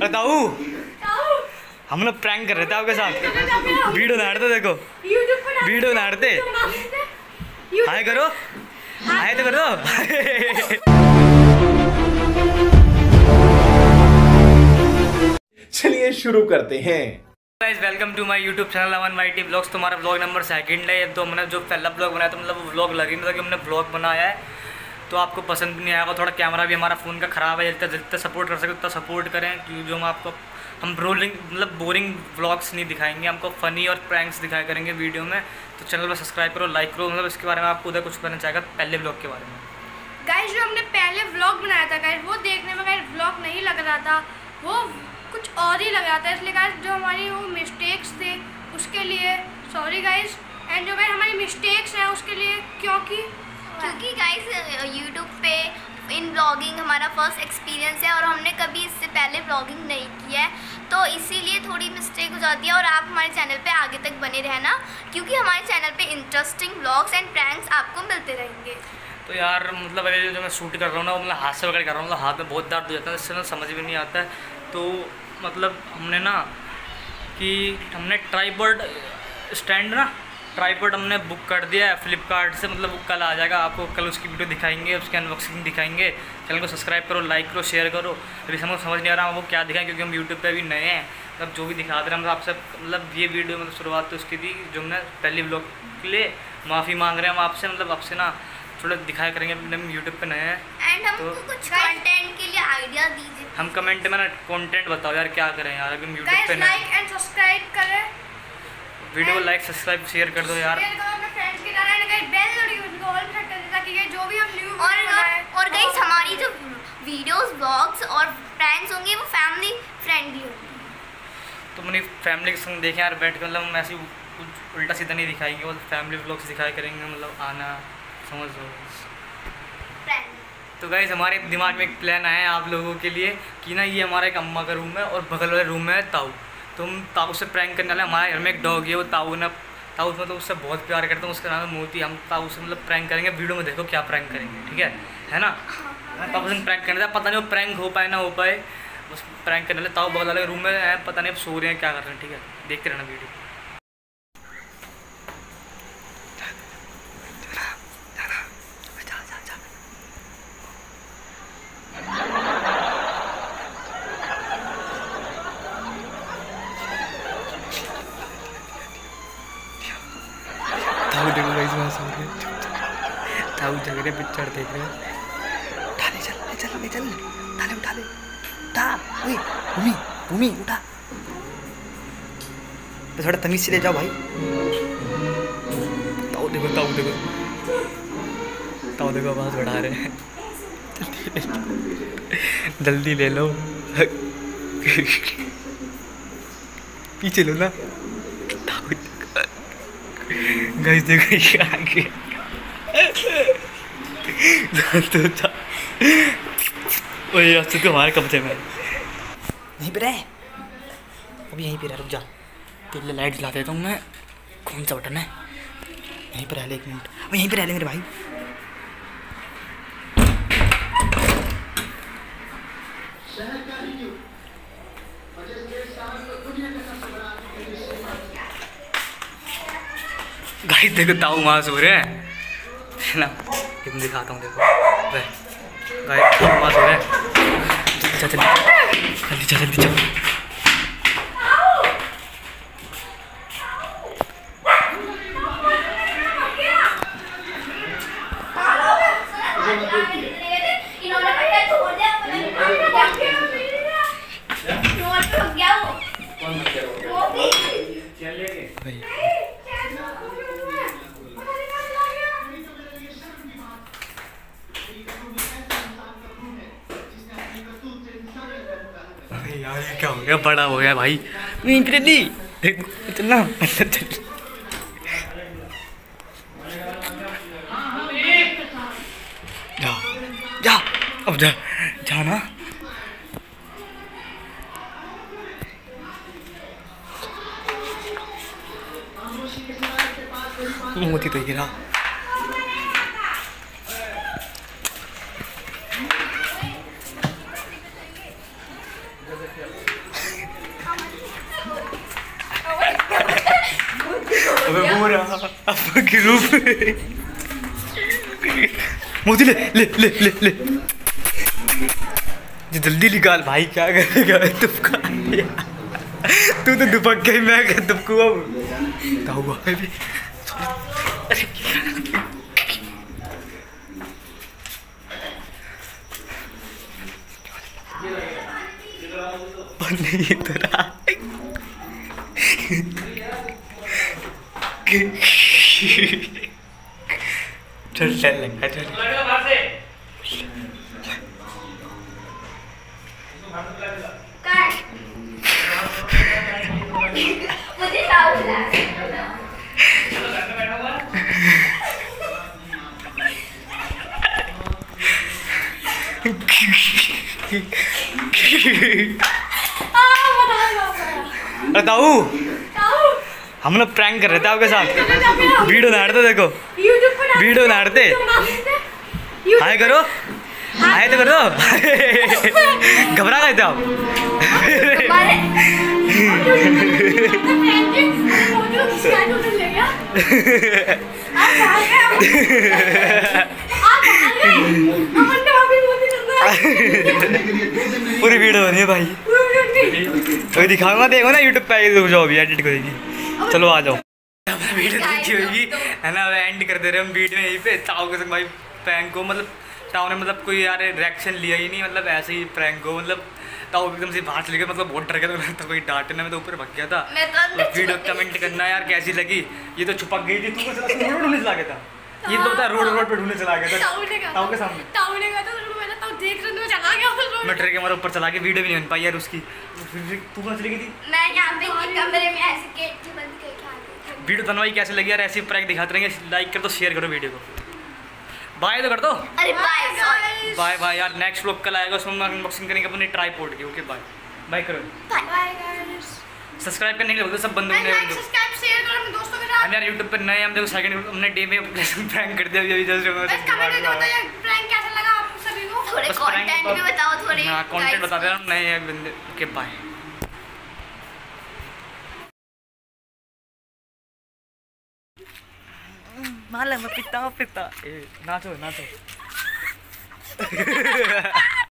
बताऊ हम लोग प्रैंक कर रहे थे आपके साथ। वीडियो नाड़ते देखो। वीडियो नाड़ते। हाय करो। हाय तो करो। चलिए शुरू करते हैं। Guys welcome to my YouTube channel Aman Y T blogs तुम्हारा ब्लॉग नंबर सेकंड है। तो हमने जो पहला ब्लॉग बनाया था मतलब वो ब्लॉग लगी मतलब कि हमने ब्लॉग बनाया है। तो आपको पसंद भी नहीं आएगा, थोड़ा कैमरा भी हमारा फ़ोन का ख़राब है, जितना जितना सपोर्ट कर सकते उतना सपोर्ट करें, कि जो हम आपको, हम रोलिंग मतलब बोरिंग ब्लॉग्स नहीं दिखाएँगे, हमको फ़नी और प्रैंक्स दिखाया करेंगे वीडियो में। तो चैनल पर सब्सक्राइब करो लाइक करो मतलब इसके बारे में आपको उधर कुछ करना चाहेगा पहले ब्लॉग के बारे में। गाइज़ जो हमने पहले व्लॉग बनाया था गाइज़ वो देखने में गाइस व्लॉग नहीं लग रहा था, वो कुछ और ही लग रहा था, इसलिए गाइस जो हमारी वो मिस्टेक्स थे, उसके लिए सॉरी गाइज़ एंड जो गाइस हमारी मिस्टेक्स हैं, उसके लिए, क्योंकि क्योंकि गाइस यूट्यूब पे इन ब्लॉगिंग हमारा फ़र्स्ट एक्सपीरियंस है और हमने कभी इससे पहले ब्लॉगिंग नहीं किया है। तो इसीलिए थोड़ी मिस्टेक हो जाती है और आप हमारे चैनल पे आगे तक बने रहना, क्योंकि हमारे चैनल पे इंटरेस्टिंग ब्लॉग्स एंड प्रैंक्स आपको मिलते रहेंगे। तो यार मतलब अगर जो मैं शूट कर रहा हूँ ना, वो मतलब हाथ से वगैरह कर रहा हूँ मतलब हाथ में बहुत दर्द हो जाता है, इससे ना समझ में नहीं आता है। तो मतलब हमने ना, कि हमने ट्राईबर्ड स्टैंड ना ट्राईबर्ड हमने बुक कर दिया है फ्लिपकार्ट से मतलब कल आ जाएगा आपको कल उसकी वीडियो दिखाएँगे उसकी अनबॉक्सिंग दिखाएँगे। चैनल को सब्सक्राइब करो लाइक करो शेयर करो। अभी हमको समझ नहीं आ रहा वो क्या दिखाएँ क्योंकि हम यूट्यूब पे अभी नए हैं। मतलब जो भी दिखा दे रहे हैं हम आपसे मतलब ये वीडियो मतलब शुरुआत तो उसकी थी जो हमने पहली ब्लॉग के लिए माफ़ी मांग रहे हैं हम आपसे मतलब आपसे ना थोड़ा दिखाया करेंगे हम यूट्यूब पे नए हैं। तो- कुछ कंटेंट के लिए आइडिया दीजिए। हम कमेंट में ना कंटेंट बताओ यार क्या करें यार अभी हम यूट्यूब पे नए लाइक एंड सब्सक्राइब करें। वीडियो को लाइक सब्सक्राइब शेयर कर दो यार। शेयर करो अपने फ्रेंड्स के साथ एंड गाइस बेल नोटिफिकेशन को ऑल पे सेट कर दें ताकि ये जो भी हम न्यू और और गाइस हमारी जो वीडियोस ब्लॉग्स और प्रैंक्स होंगे वो फैमिली फ्रेंडली होंगे। तो अपनी फैमिली के संग देखें यार बैठ के मतलब हम ऐसे कुछ उल्टा सीधा नहीं दिखाएँगे और फैमिली ब्लॉग्स दिखाया करेंगे मतलब आना समझ लो। तो गाइज़ हमारे दिमाग में एक प्लान आया है आप लोगों के लिए कि ना ये हमारा एक अम्मा का रूम है और बगल वाले रूम में है ताऊ। तो हम ताऊ से प्रैंक करने वाले, हमारे घर में एक डॉग है, वो ताऊ ने, ताऊ मतलब उससे बहुत प्यार करते हैं, उसका नाम है मोती। हम ताऊ से मतलब प्रैंक करेंगे वीडियो में देखो क्या प्रैंक करेंगे, ठीक है? है ना? ताऊ से प्रैंक करने पता नहीं वो प्रैंक हो पाए, ना हो पाए, उस प्रैंक करने वाले ताऊ बहुत अलग रूम में है, पता नहीं अब सो रहे हैं, क्या कर रहे हैं, ठीक है? देखते रहना वीडियो ताऊ देखो गाइस वहाँ सो रहे ताऊ जग रहे पिक्चर देख रहे उठा ले, चल ले चल ले, चल। उठा ले उठा ले। उठा ओए भूमि भूमि उठा। तो थोड़ा तमीज से ले जाओ भाई। ताऊ देखो ताऊ देखो। ताऊ देखो, आवाज़ बढ़ा रहे हैं। जल्दी ले लो। पीछे लो ना। गाइस देखो ये आ गया तो था ओए अब तो हमारे कब्जे में। यहीं पे रहे अभी यहीं पे रह रुक जा। तेरे लाइट जला देता हूँ मैं। कौन सा बटन है? यहीं पे रह ले एक मिनट। अब यहीं पे रह ले मेरे भाई। गाइस, देखो ताऊ वहाँ सो रहे हैं। ना? ये मैं दिखाता हूँ, देखो। ताऊ रहे हैं। चल, जल्दी चल। जल्दी चल छोड़ दिया पता नहीं क्या किया नोट पे हो गया वो वो भी भाई अरे यार ये क्या हो गया, बड़ा हो गया भाई। अंदर चल जा जा, अब जा, जाना। मोती तो गिरा अब ग्रुप मोदी ले ले ले ले ले जल्दी निकाल भाई क्या करेगा तुमका तू तो दुपक गई मैं तुमको अब क्या हुआ अभी नहीं तो रहा चल चल लगा चल। बताऊ हम लोग प्रैंक कर रहे थे आपके साथ। वीडियो नाड़ते देखो। वीडियो नाड़ते। हाय करो। हाय तो करो। घबरा गए थे आप। पूरी वीडियो बनी है भाई। तो दिखाऊँगा, देखो ना यूट्यूब पे रुक जाओ अभी एडिट करेगी। चलो आ जाओ। वीडियो देखी होगी है ना एंड कर दे रहे हम वीडियो यहीं पे। ताऊ के संग भाई प्रैंक को मतलब ताऊ ने मतलब कोई यार रिएक्शन लिया ही नहीं मतलब ऐसे ही प्रैंक को मतलब ताऊ एकदम से बाहर चले गए मतलब बहुत डर गया था कोई डांटने में तो ऊपर भग गया था। तो वीडियो कमेंट करना यार कैसी लगी? ये तो छुपक गई थी तू को रोड ढूँढने चला गया था। ये तो बता रोड रोड पे ढूँढने चला गया था। ताऊ के सामने। मैं डर के हमारे ऊपर चला के वीडियो भी नहीं बन पाई यार उसकी। तू कहाँ चली गई थी? मैं यहाँ पे ये कमरे में ऐसे गेट के बंद करके आ गई वीडियो बनवाई कैसे लगी यार? ऐसी प्रैंक दिखाते रहेंगे। लाइक कर दो शेयर करो वीडियो को। बाय तो कर दो। अरे बाय बाय बाय यार। नेक्स्ट व्लॉग कल आएगा उसमें अनबॉक्सिंग करेंगे अपने ट्राईपोर्ट की। ओके बाय बाय करो। सब्सक्राइब करने के लिए बोलते सब बंद होने हम यार यूट्यूब पे नए हम देखो सेकंड हमने डे में प्रैंक कर दिया अभी जस्ट थोड़े बस कंटेंट भी बताओ थोड़े हाँ कंटेंट बता दे रहा हूँ नए हैं बंदे ओके बाय माला मैं पिता पिता। ए नाचो नाचो।